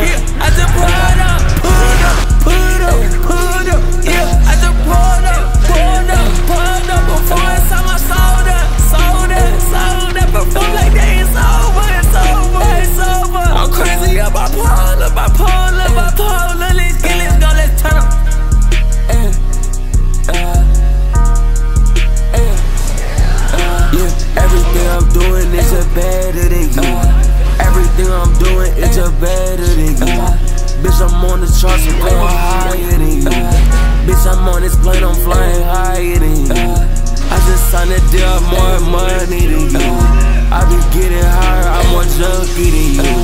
Yeah, I just put Bitch, I'm on the charts, I'm higher than you. Bitch, I'm on this plane, I'm flying higher than you. I just signed a deal, more money than you. I be getting higher, I'm more junkie than you.